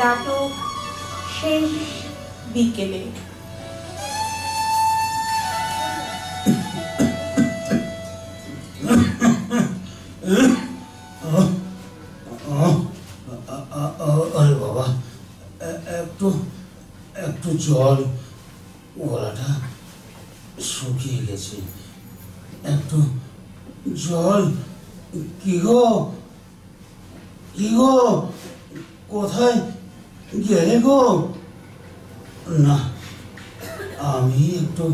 নাটক শেষ বিকেলে। আরে বাবা একটু একটু জল, গলাটা শুকিয়ে গেছে। একটু জল, কি গো? কি গো? কোথায় গেলে গো? না, আমি একটু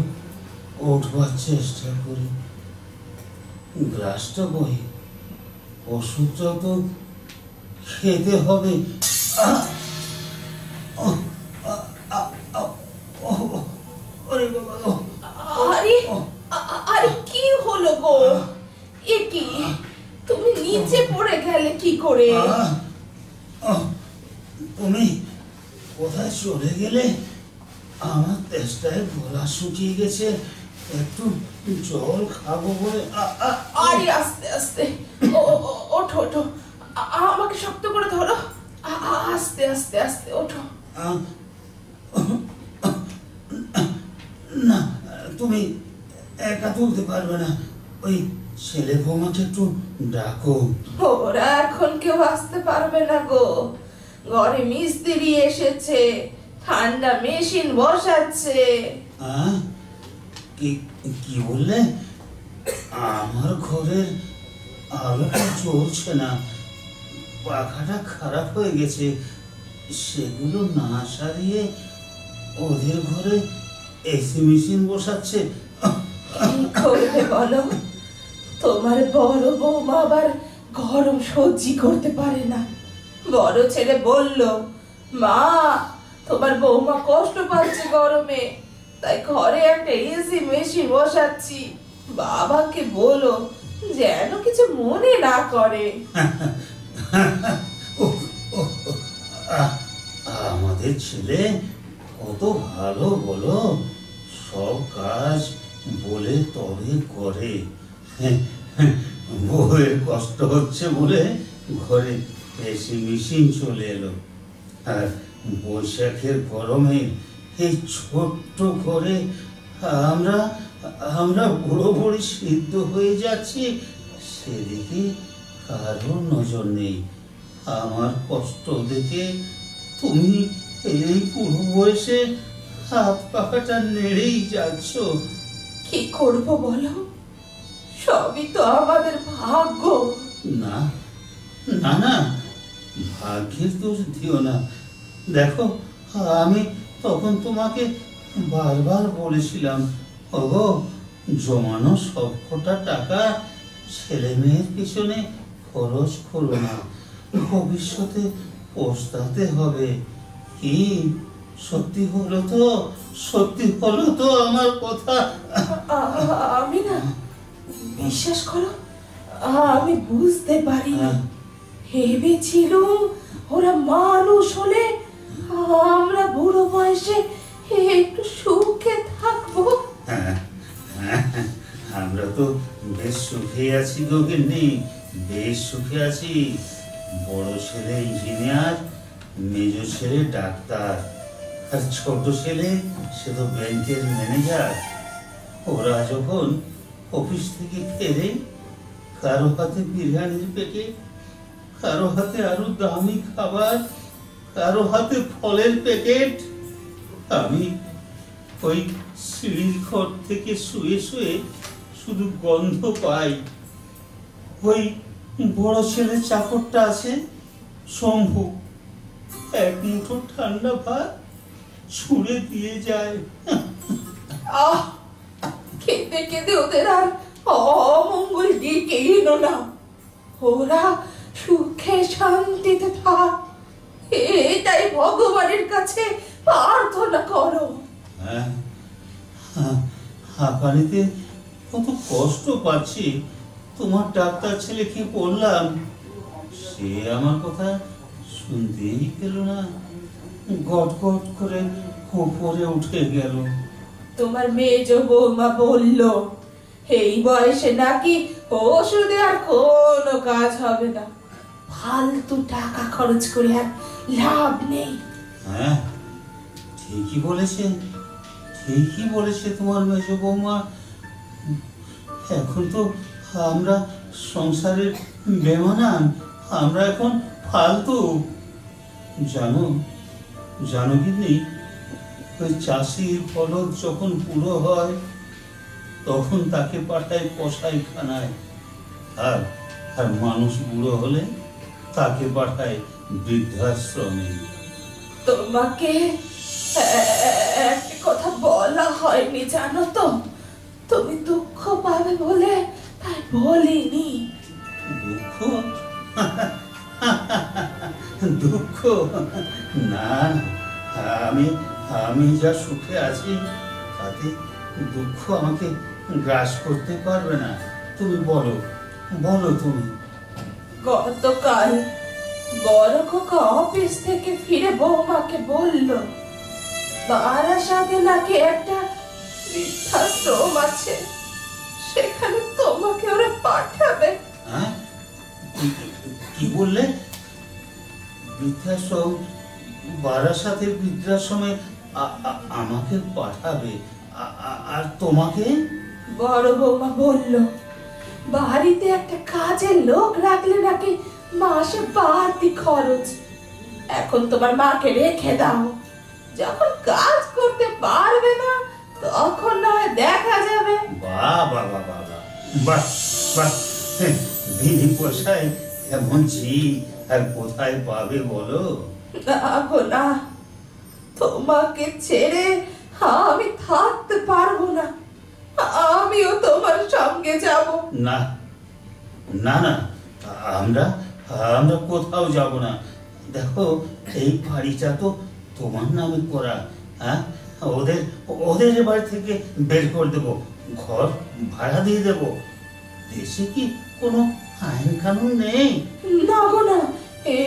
উঠবার চেষ্টা করি। গ্লাসটা বই, ওষুধটা তো খেতে হবে। আহ! আহ! আহ! আহ! ওহ! ওরে বাবা গো! আরে আ- আ- আরে কি হলো গো এ কি তুমি নিচে পড়ে গেলে কি করে আহ! আহ! তুমি চলে গেলে আমার তেষ্টায় গলা শুকিয়ে গেছে একটু জল খাব বলে। আরে আস্তে আস্তে। ও ওঠো ওঠো। আমাকে শক্ত করে ধরো। আস্তে আস্তে আস্তে ওঠো। না তুমি একা তুলতে পারবে না। ওই ছেলে বৌমাকে একটু ডাকো। ওরা এখন কেউ আসতে পারবে না গো। ঘরে মিস্ত্রি এসেছে ঠান্ডা মেশিন বসাচ্ছে? কি কি বললে? আমার ঘরের আলোটা জ্বলছে না। পাখাটা খারাপ হয়ে গেছে। সেগুলো না সারিয়ে ওদের ঘরে এসি মেশিন বসাচ্ছে। করবে বলো? তোমার বড় বৌমা আবার গরম সহ্যি করতে পারে না। বড় ছেলে বলল, মা, তোমার বৌমা কষ্ট পাচ্ছে গরমে, তাই ঘরে একটা এসি মেশিন বসাচ্ছি। বাবাকে বলো যেন কিছু মনে না করে। আমাদের ছেলে কত ভালো বলো। সব কাজ বলে তবে করে। বউয়ের কষ্ট হচ্ছে বলে ঘরে এসি মেশিন চলে এলো। আর বৈশাখের গরমে এই ছোট্ট ঘরে আমরা আমরা বুড়ো বুড়ি সিদ্ধ হয়ে যাচ্ছি। সেদিকে কারও নজর নেই। আমার কষ্ট দেখে তুমি এই বুড়ো বয়সে হাত পাখাটা নেড়েই যাচ্ছ। কি করব বলো? সবই তো আমাদের ভাগ্য। না না না। ভাগ্যের দোষ দিও না। দেখো আমি তখন তোমাকে বারবার বলেছিলাম ওগো জমানো সব কটা টাকা ছেলে মেয়ের পিছনে খরচ করো না। ভবিষ্যতে পস্তাতে হবে। কি? সত্যি হলো তো? সত্যি হলো তো আমার কথা? আমি না বিশ্বাস করো আমি বুঝতে পারি হ্যাঁ। ভেবেছিলুম ওরা মানুষ হলে আমরা বুড়ো বয়সে একটু সুখে থাকব। হ্যাঁ, হ্যাঁ, আমরা তো বেশ সুখে আছি গো গিন্নি বেশ সুখে আছি। বড় ছেলে ইঞ্জিনিয়ার মেজ ছেলে ডাক্তার আর ছোট ছেলে সে তো ব্যাংকের ম্যানেজার। ওরা যখন অফিস থেকে ফেরে কারও হাতে বিরিয়ানির প্যাকেট কারও হাতে আরও দামি খাবার, কারও হাতে ফলের প্যাকেট। আমি ওই সিঁড়ির ঘর থেকে শুয়ে শুয়ে শুধু গন্ধ পাই। ওই বড় ছেলে চাকরটা আছে, শম্ভু। এক মুঠো ঠান্ডা ভাত ছুঁড়ে দিয়ে যায়। আহ, খেতে ওদের আর অমঙ্গল ডেকে এলো না। ওরা সুখে শান্তিতে থাক। এটাই ভগবানের কাছে প্রার্থনা করো। হ্যাঁ হা- হাঁপানিতে কত কষ্ট পাচ্ছি। তোমার ডাক্তার ছেলেকে বললাম? সে আমার কথা শুনতেই পেল না। গট গট করে উপরে উঠে গেল। তোমার মেজ বৌমা বলল এই বয়সে নাকি ওষুধে আর কোনো কাজ হবে না। ফালতু টাকা খরচ করে আর লাভ নেই। হ্যাঁ ঠিকই বলেছে ঠিকই বলেছে তোমার মেজ বৌমা। এখন তো আমরা সংসারের বেমানান, আমরা এখন ফালতু। জানো জানো নেই ওই চাষির ফলক যখন পুরো হয়, তখন তাকে পাঠায় কষাই খানায় আর আর মানুষ বুড়ো হলে তাকে পাঠায় বৃদ্ধাশ্রমে। তোমাকে একটা কথা বলা হয়নি জানো তো? তুমি দুঃখ পাবে বলে তাই বলিনি। দুঃখ? দুঃখ? না আমি আমি যা সুখে আছি তাতে দুঃখ আমাকে গ্রাস করতে পারবে না। তুমি বলো বলো তুমি। গতকাল বড় খোকা অফিস থেকে ফিরে বৌমাকে বলল বারাসাতে নাকি একটা বৃদ্ধাশ্রম আছে? সেখানে তোমাকে ওরা পাঠাবে। হ্যাঁ? কি- বললে? বৃদ্ধাশ্রম বারাসাতের বৃদ্ধাশ্রমে আমাকে পাঠাবে আর তোমাকে? বড় বৌমা বলল বাড়িতে একটা কাজের লোক রাখলে নাকি মাসে বাড়তি খরচ। এখন তোমার মাকে রেখে দাও। যখন কাজ করতে পারবে না তখন না হয় দেখা যাবে। বাহ বাহ বাহ। বাহ বিনি পোষায় এমন ঝি আর কোথায় পাবে বলো? না গো না। তোমাকে ছেড়ে আমি থাকতে পারব না। আমিও তোমার সঙ্গে যাব। না না না আমরা আমরা কোথাও যাব না। দেখো এই বাড়িটা তো তোমার নামে করা হ্যাঁ? ওদের ওদের বাড়ি থেকে বের করে দেবো ঘর ভাড়া দিয়ে দেবো। দেশে কি কোনো আইন কানুন নেই? না গো না। এ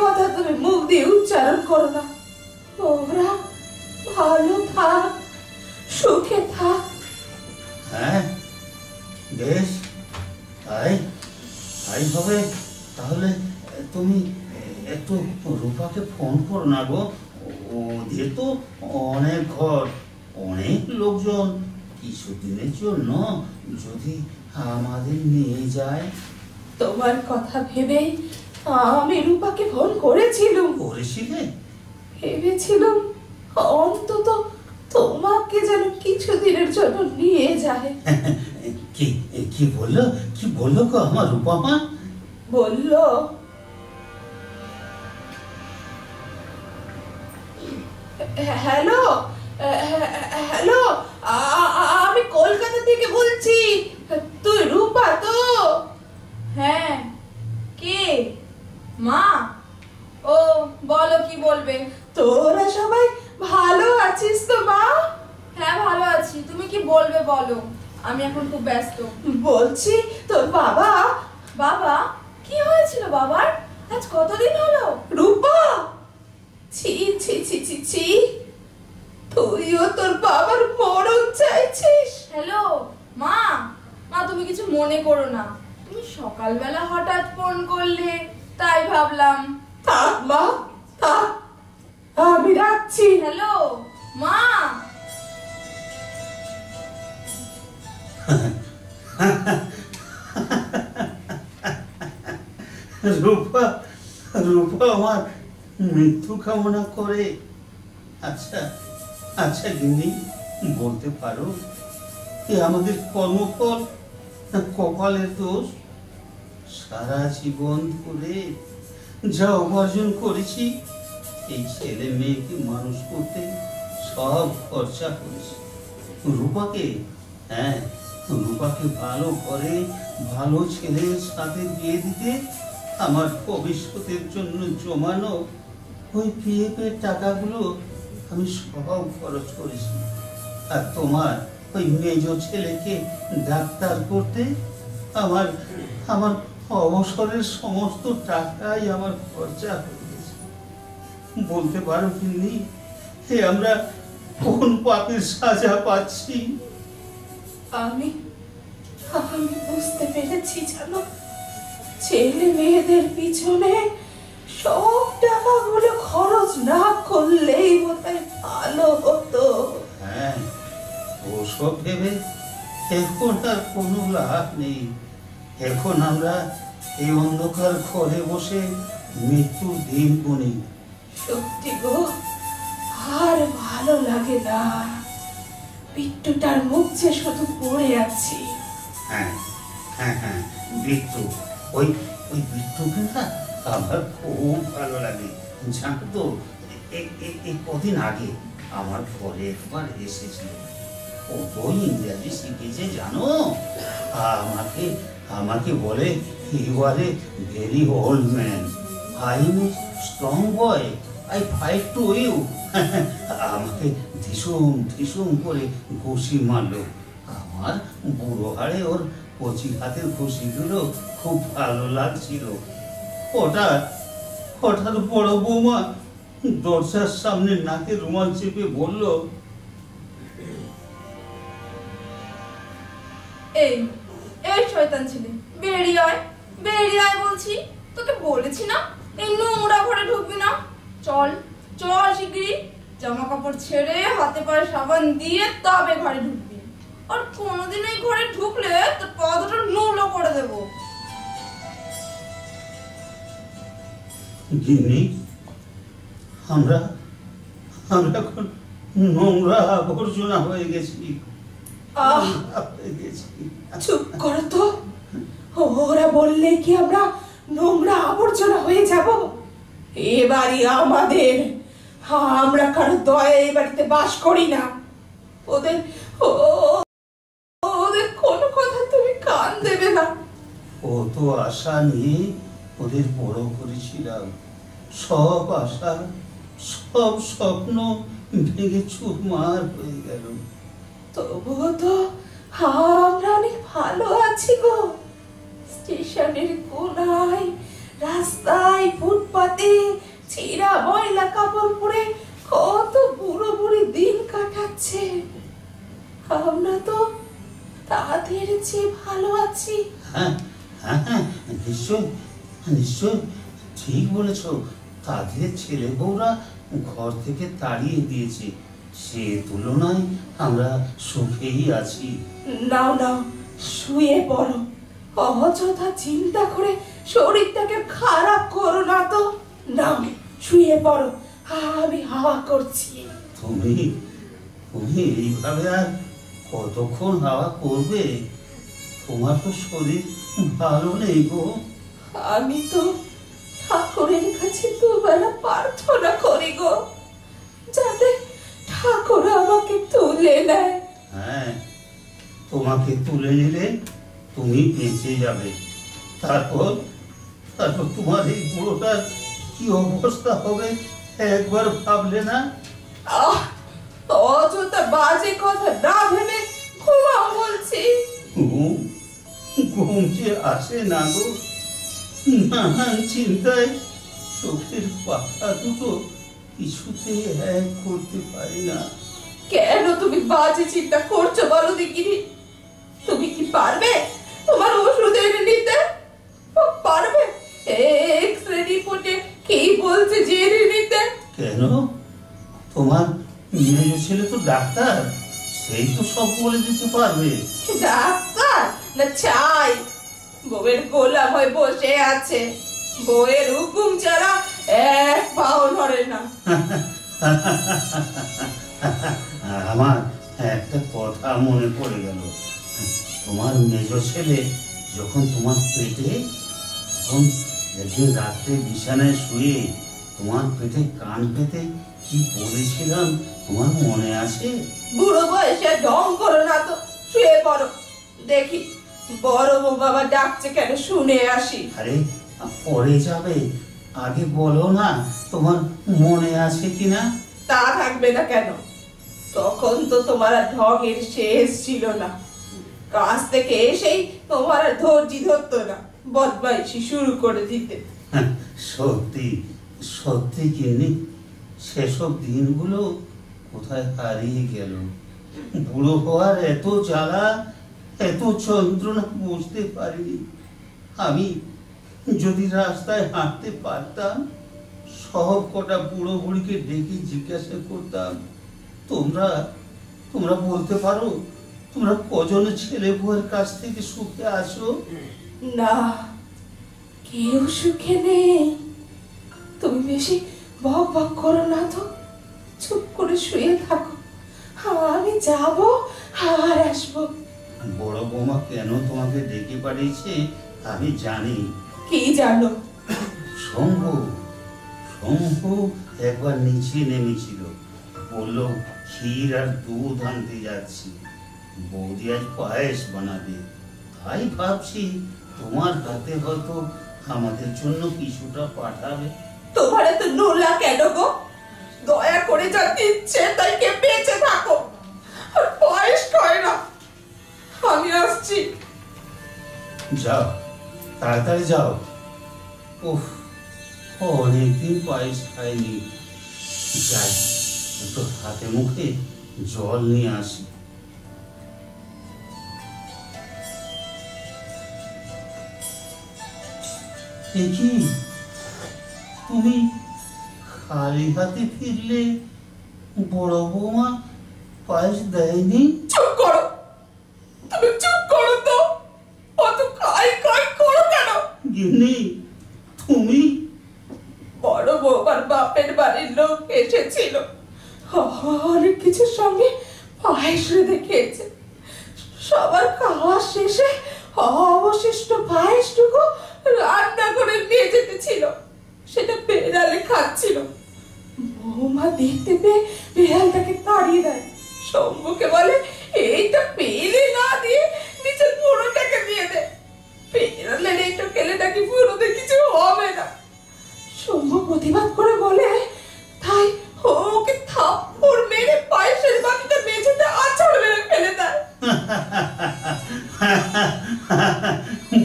কথা তুমি মুখ দিয়ে উচ্চারণ করো না। ওরা ভালো থাক সুখে থাক। হ্যাঁ? বেশ। তাই? তাই হবে? তাহলে তুমি একটু রূপাকে ফোন করো না গো। ওদের তো অনেক ঘর অনেক লোকজন। কিছুদিনের জন্য যদি আমাদের নিয়ে যায়। তোমার কথা ভেবেই আমি রূপাকে ফোন করেছিলাম। করেছিলে? ভেবেছিলাম অন্তত কিছুদিনের জন্য নিয়ে যায়। কি কি বলল? কি বলল গো আমার রূপা মা? বলল হ্যালো হ্যালো আমি কলকাতা থেকে বলছি। তুই রূপা তো? হ্যাঁ কে? মা? ও বলো কি বলবে? তোরা সবাই ভালো আছিস তো মা? হ্যাঁ ভালো আছি। তুমি কি বলবে বলো? আমি এখন খুব ব্যস্ত। বলছি তোর বাবা? বাবা? কি হয়েছিল বাবার? আজ কতদিন হলো? রূপা! ছি ছি ছি ছি ছি। তুইও তোর বাবার মরণ চাইছিস। হ্যালো মা! মা তুমি কিছু মনে করো না। তুমি সকালবেলা হঠাৎ ফোন করলে তাই ভাবলাম। থাক মা থাক। আমি রাখছি। হ্যালো মা! রূপা রূপা আমার মৃত্যু কামনা করে। আচ্ছা আচ্ছা গিন্নি, বলতে পারো এ আমাদের কর্মফল কপালের দোষ? সারা জীবন ধরে যা উপার্জন করেছি, এই ছেলে মেয়েকে মানুষ করতে সব খরচা করেছি। রূপাকে হ্যাঁ রূপাকে ভালো করে ভালো ছেলের সাথে বিয়ে দিতে আমার ভবিষ্যতের জন্য জমানো ওই পিএফের টাকাগুলো আমি সব খরচ করেছি। আর তোমার ওই মেজ ছেলেকে ডাক্তার করতে আমার আমার অবসরের সমস্ত টাকাই আমার খরচা হয়ে গেছে। বলতে পারো কিন্তু হে আমরা কোন পাপের সাজা পাচ্ছি? আমি আমি বুঝতে পেরেছি জানো ছেলে মেয়েদের পিছনে সব টাকাগুলো খরচ না করলেই বোধহয় ভালো হতো। হ্যাঁ ওসব ভেবে এখন আর কোনো লাভ নেই। এখন আমরা এই অন্ধকার ঘরে বসে মৃত্যুর দিন গুনি। সত্যি গো আর ভালো লাগে না। পিট্টুটার মুখ যে শুধু পড়ে আছি। হ্যাঁ হ্যাঁ হ্যাঁ বিট্টু ওই ওই বিট্টুকে না আমার খুব ভালো লাগে। জানো তো এই কদিন আগে আমার ঘরে একবার এসেছিল। ও তো ইংরাজি শিখেছে, জানো? আমাকে আমাকে বলে you are a very old man I am strong boy আমাকে করে মারলো। আমার বুড়ো হাড়ে ওর কচি হাতের খুব ভালো লাগছিল। হঠাৎ হঠাৎ বড় বৌমা দরজার সামনে নাকে রুমাল চেপে বলল, এই এই শয়তান ছেলে আয় আয় বলছি। তোকে বলেছি না, এই নোংরা ঘরে ঢুকবি না। চল চল শিগগিরি জামা কাপড় ছেড়ে হাতে পায়ে সাবান দিয়ে তবে ঘরে ঢুকবি। আর কোনোদিন এই ঘরে ঢুকলে তোর পা দুটো নুলো করে দেবো। গিন্নি আমরা আমরা এখন নোংরা আবর্জনা হয়ে গেছি। আহ! হয়ে গেছি। চুপ করো তো। ওরা বললে কি আমরা নোংরা আবর্জনা হয়ে যাব? এ বাড়ি আমাদের। আমরা কারও দয়া এই বাড়িতে বাস করি না। ওদের ওদের কোনো কথা তুমি কান দেবে না। ও তো আশা নিয়ে ওদের বড় করেছিলাম। সব আশা সব স্বপ্ন ভেঙে চুরমার হয়ে গেল। তবুও তো আমরা অনেক ভালো আছি গো। স্টেশনের কোনায় রাস্তায় ফুটপাতে ছেঁড়া ময়লা কাপড় পরে কত বুড়ো বুড়ি দিন কাটাচ্ছে। আমরা তো তাদের চেয়ে ভালো আছি। হ্যাঁ হ্যাঁ হ্যাঁ নিশ্চয় নিশ্চয় ঠিক বলেছ তাদের ছেলে বউরা ঘর থেকে তাড়িয়ে দিয়েছে। সে তুলনায় আমরা সুখেই আছি। নাও নাও শুয়ে পড়ো। অযথা চিন্তা করে শরীরটাকে খারাপ করো না তো। নাও শুয়ে পড়ো। আমি হাওয়া করছি। তুমি তুমি এইভাবে আর কতক্ষণ হাওয়া করবে? তোমার তো শরীর ভালো নেই গো। আমি তো ঠাকুরের কাছে দুবেলা প্রার্থনা করি গো যাতে ঠাকুর আমাকে তুলে নেয়। হ্যাঁ তোমাকে তুলে নিলে তুমি বেঁচে যাবে। তারপর তারপর তোমার এই বুড়োটার কি অবস্থা হবে একবার ভাবলে না? অযথা বাজে কথা না ভেবে ঘুমাও বলছি। ঘুম ঘুম যে আসে না গো নানান চিন্তায় চোখের পাতা দুটো কিছুতে এক করতে পারি না। কেন তুমি বাজে চিন্তা করছ বলো দেখিনি? তুমি কি পারবে তোমার ওষুধ এনে নিতে পারবে রিপোর্টে কি বলছে জেনে নিতে? কেন? তোমার মেয়ে ছেলে তো ডাক্তার সেই তো সব বলে দিতে পারবে। ডাক্তার? না চাই। বউয়ের গোলাম হয়ে বসে আছে। বউয়ের হুকুম ছাড়া এক পাও নড়ে না। আমার একটা কথা মনে পড়ে গেল। তোমার মেজ ছেলে যখন তোমার পেটে তখন একদিন রাত্রে বিছানায় শুয়ে তোমার পেটে কান পেতে কি বলেছিলাম? তোমার মনে আছে? বুড়ো বয়সে ঢং করো না তো শুয়ে পড়ো। দেখি বড় বউ বাবা ডাকছে কেন শুনে আসি। আরে পরে যাবে আগে বলো না তোমার মনে আছে কিনা? তা থাকবে না কেন? তখন তো তোমার আর ঢঙের শেষ ছিল না। কাজ থেকে এসেই তোমার আর ধৈর্য ধরতো না। বদমাইশি শুরু করে দিতে। হ্যাঁ, সত্যি সত্যি কিনি সেসব দিনগুলো কোথায় হারিয়ে গেল? বুড়ো হওয়ার এত জ্বালা এত যন্ত্রণা বুঝতে পারিনি। আমি যদি রাস্তায় হাঁটতে পারতাম সব কটা বুড়ো বুড়িকে ডেকে জিজ্ঞাসা করতাম তোমরা তোমরা বলতে পারো তোমরা কজন ছেলে বউয়ের কাছ থেকে সুখে আসো না কেউ সুখে নেই। তুমি বেশি বক বক করো না তো চুপ করে শুয়ে থাকো। আমি যাব আর আসব। বড় বৌমা কেন তোমাকে ডেকে পাঠিয়েছে আমি জানি। কি জানো? শম্ভু শম্ভু একবার নিচে নেমেছিল। বলল ক্ষীর আর দুধ আনতে যাচ্ছি। বৌদি আজ পায়েস বানাবে। তাই ভাবছি তোমার হাতে হয়তো আমাদের জন্য কিছুটা পাঠাবে। তোমার এত নোলা কেন গো? দয়া করে যা দিচ্ছে তাই কে বেঁচে থাকো। আর বয়স হয় না। আমি আসছি। যাও তাড়াতাড়ি যাও। উফ অনেকদিন পায়েস খাইনি যাই একটু হাতে মুখে জল নিয়ে আসি। কি? তুমি খালি হাতে ফিরলে বড় বৌমা পায়েস দেয়নি? চুপ করো। তুমি চুপ করো তো। অত কাই কাই করো কেন? গিন্নি তুমি? বড় বৌমার বাপের বাড়ির লোক এসেছিল। অনেক কিছুর সঙ্গে পায়েস রেঁধে খেয়েছে সবার খাওয়া শেষে অবশিষ্ট পায়েসটুকু রান্না করে নিয়ে যেতে ছিল সেটা বেড়ালে খাচ্ছিল বৌমা দেখতে পেয়ে বেড়ালটাকে তাড়িয়ে দেয়। শম্ভুকে বলে, এইটা পেলে না দিয়ে নিচের পুরোটাকে দিয়ে দে। বেড়ালের এইটা খেলে নাকি পুরোতে কিছু হবে না। শম্ভু প্রতিবাদ করে বলে, তাই ওকে থাপ্পড় মেরে পায়েসের বাটিটা মেঝেতে আছাড় মেরে ফেলে দেয়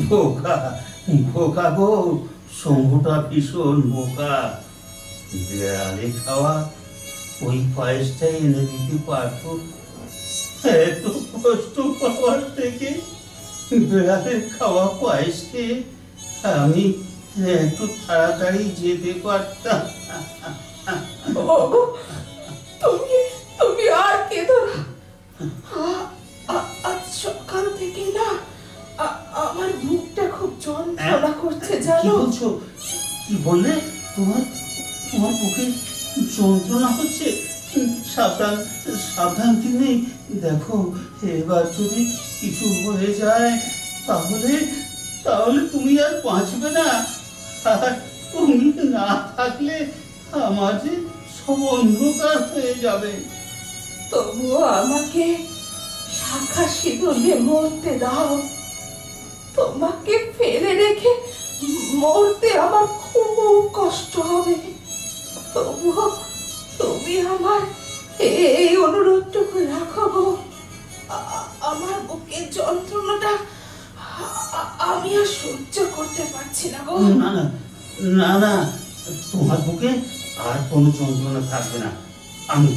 বোকা বোকা গো শম্ভুটা ভীষণ বোকা। দেয়ালে খাওয়া ওই পায়েসটা এনে দিতে পারতো। এত কষ্ট পাওয়ার থেকে দেয়ালে খাওয়া পায়েস খেয়ে আমি একটু তাড়াতাড়ি যেতে পারতাম। তুমি তুমি আর কেঁদো না। আ- আ- আজ সকাল থেকে না আমার বুকটা খুব যন্ত্রণা করছে কি বলছো? কি বললে? তোমার তোমার বুকে যন্ত্রণা হচ্ছে? সাবধান সাবধান তিনি। দেখো এবার যদি কিছু হয়ে যায় তাহলে তাহলে তুমি আর বাঁচবে না। আর তুমি না থাকলে আমার যে সব অন্ধকার হয়ে যাবে। তবুও আমাকে শাখা সিঁদুরে মরতে দাও। তোমাকে ফেলে রেখে মরতে আমার খুব কষ্ট হবে। তবুও তুমি আমার এই অনুরোধটুকু রাখো। আমার বুকের যন্ত্রণাটা আমি আর সহ্য করতে পারছি না গো। না না না না, তোমার বুকে আর কোনো যন্ত্রণা থাকবে না। আমি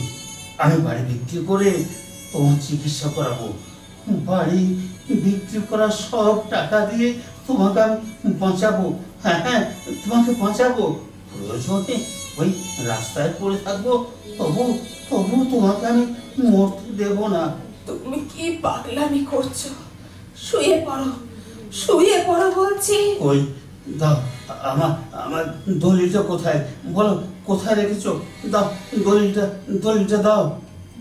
আমি বাড়ি বিক্রি করে তোমার চিকিৎসা করাবো। বাড়ি বিক্রি করা সব টাকা দিয়ে তোমাকে আমি বাঁচাবো। হ্যাঁ হ্যাঁ তোমাকে বাঁচাবো। প্রয়োজনে ওই রাস্তায় পড়ে থাকব তবু তবু তোমাকে আমি মরতে দেবো না। তুমি কি পাগলামি করছ? শুয়ে পড়ো শুয়ে পড়ো বলছি। ওই দাও আমার আমার দলিলটা কোথায়? বলো কোথায় রেখেছো? দাও দলিলটা দলিলটা দাও।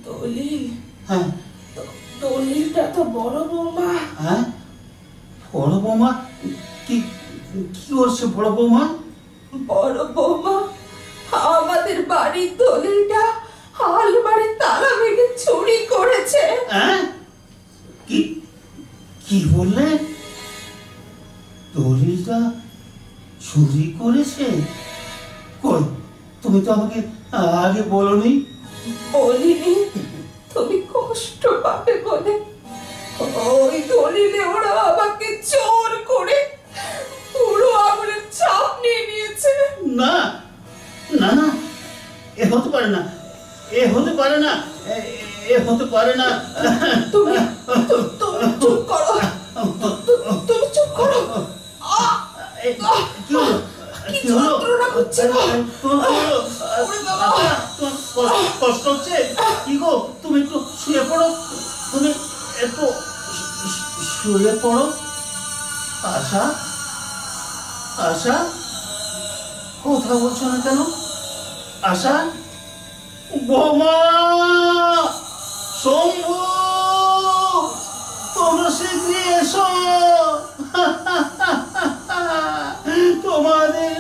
দলিল? হ্যাঁ। দলিলটা তো বড় বৌমা। হ্যাঁ? বড় বৌমা? কি কি করছে বড় বৌমা? বড় বৌমা? আমাদের বাড়ির দলিলটা আলমারির তালা ভেঙে চুরি করেছে। কি কি বললে? দলিলটা চুরি করেছে? কই তুমি তো আমাকে আগে বলনি। বলিনি তুমি কষ্ট পাবে বলে। ওই দলিলে ওরা আমাকে চোর করে পুরো আঙুলের চাপ নিয়ে নিয়েছে। না না না এ হতে পারে না এ হতে পারে না এ- হতে পারে না। তুমি চুপ করো। তুমি চুপ করো? কি যন্ত্রণা গো? কষ্ট- হচ্ছে? কি গো তুমি একটু শুয়ে পড়ো। তুমি একটু শুয়ে পড়ো। আশা আশা। কথা বলছো না কেন? আশা বোমা! শম্ভু! তোমরা শীঘ্রই এসো! তোমাদের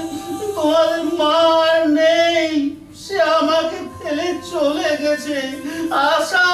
তোমাদের মা নেই। সে আমাকে ফেলে চলে গেছে। আশা!